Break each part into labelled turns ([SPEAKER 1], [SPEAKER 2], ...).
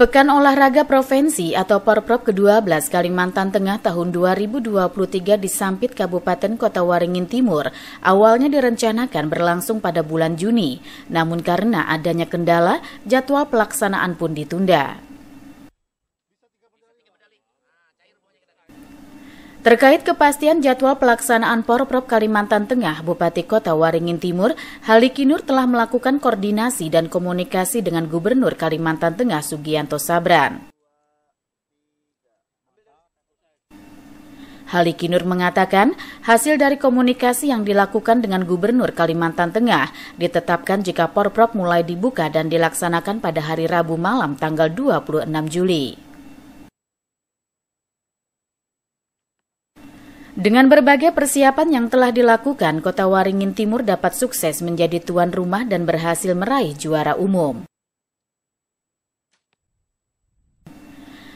[SPEAKER 1] Pekan Olahraga Provinsi atau Porprov ke-12 Kalimantan Tengah tahun 2023 di Sampit Kabupaten Kota Waringin Timur awalnya direncanakan berlangsung pada bulan Juni, namun karena adanya kendala, jadwal pelaksanaan pun ditunda. Terkait kepastian jadwal pelaksanaan Porprov Kalimantan Tengah, Bupati Kota Waringin Timur, Halikinur telah melakukan koordinasi dan komunikasi dengan Gubernur Kalimantan Tengah Sugianto Sabran. Halikinur mengatakan, hasil dari komunikasi yang dilakukan dengan Gubernur Kalimantan Tengah ditetapkan jika Porprov mulai dibuka dan dilaksanakan pada hari Rabu malam tanggal 26 Juli. Dengan berbagai persiapan yang telah dilakukan, Kota Waringin Timur dapat sukses menjadi tuan rumah dan berhasil meraih juara umum.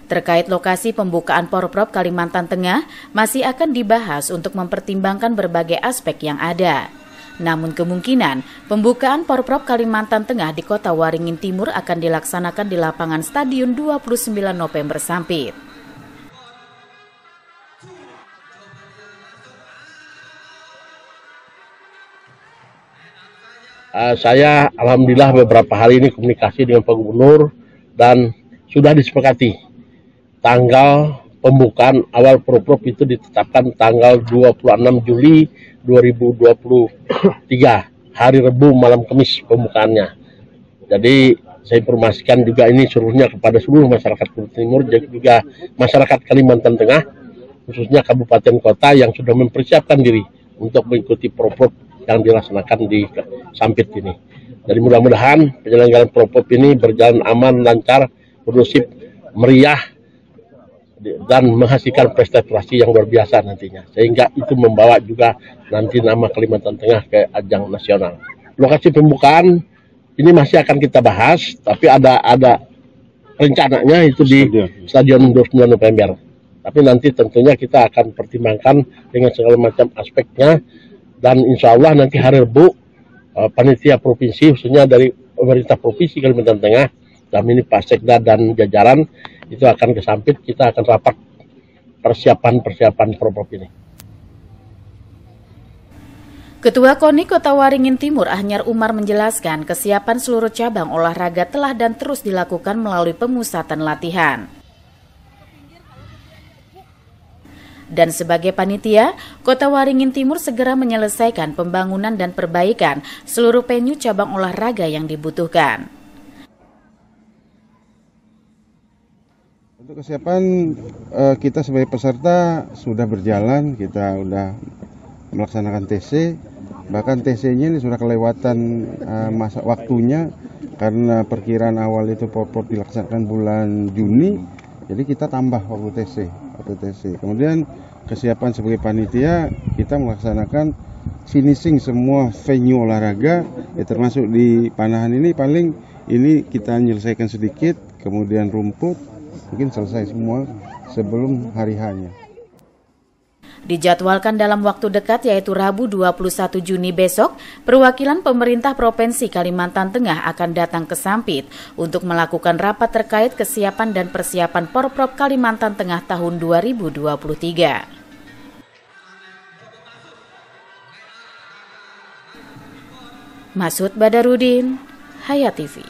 [SPEAKER 1] Terkait lokasi pembukaan Porprov Kalimantan Tengah, masih akan dibahas untuk mempertimbangkan berbagai aspek yang ada. Namun kemungkinan pembukaan Porprov Kalimantan Tengah di Kota Waringin Timur akan dilaksanakan di lapangan Stadion 29 November Sampit.
[SPEAKER 2] Uh, saya alhamdulillah beberapa hari ini komunikasi dengan Pak Gubernur dan sudah disepakati tanggal pembukaan awal proprop itu ditetapkan tanggal 26 Juli 2023 hari Rebu malam Kamis pembukaannya. Jadi saya informasikan juga ini seluruhnya kepada seluruh masyarakat Kalimantan Timur juga masyarakat Kalimantan Tengah khususnya kabupaten kota yang sudah mempersiapkan diri untuk mengikuti proprop yang dilaksanakan di Sampit ini. Jadi mudah-mudahan penyelenggaraan Propop ini berjalan aman, lancar, kondusif, meriah, dan menghasilkan prestasi yang luar biasa nantinya. Sehingga itu membawa juga nanti nama Kalimantan Tengah ke ajang nasional. Lokasi pembukaan ini masih akan kita bahas, tapi ada ada rencananya itu di Stadion 29 November. Tapi nanti tentunya kita akan pertimbangkan dengan segala macam aspeknya dan insya Allah nanti hari Rebu uh, panitia provinsi khususnya dari pemerintah provinsi Kalimantan Tengah dan ini Pak Sekda dan jajaran itu akan kesampit kita akan rapat persiapan-persiapan program ini.
[SPEAKER 1] Ketua KONI Kota Waringin Timur Ahnyar Umar menjelaskan kesiapan seluruh cabang olahraga telah dan terus dilakukan melalui pemusatan latihan. Dan sebagai panitia, Kota Waringin Timur segera menyelesaikan pembangunan dan perbaikan seluruh venue cabang olahraga yang dibutuhkan.
[SPEAKER 3] Untuk kesiapan eh, kita sebagai peserta sudah berjalan, kita sudah melaksanakan TC, bahkan TC-nya ini sudah kelewatan eh, masa waktunya karena perkiraan awal itu popot dilaksanakan bulan Juni, jadi kita tambah waktu TC, waktu TC. Kemudian kesiapan sebagai panitia kita melaksanakan finishing semua venue olahraga ya termasuk di panahan ini paling ini kita menyelesaikan sedikit kemudian rumput mungkin selesai semua sebelum hari hanya.
[SPEAKER 1] Dijadwalkan dalam waktu dekat yaitu Rabu 21 Juni besok, perwakilan pemerintah Provinsi Kalimantan Tengah akan datang ke Sampit untuk melakukan rapat terkait kesiapan dan persiapan Porprov Kalimantan Tengah tahun 2023. Masud Badarudin, Hayat TV.